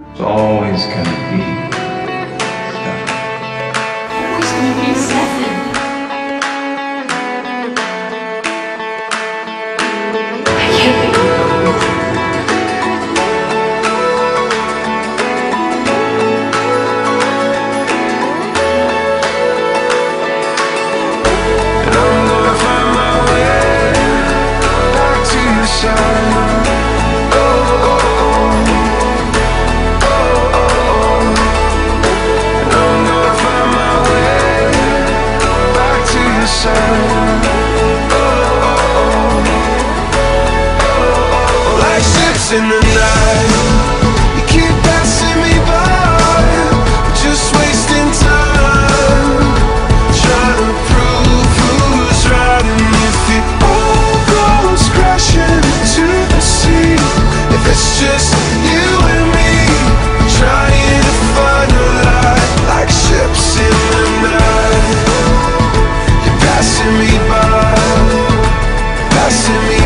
It's always gonna be Like ships in the night. to me.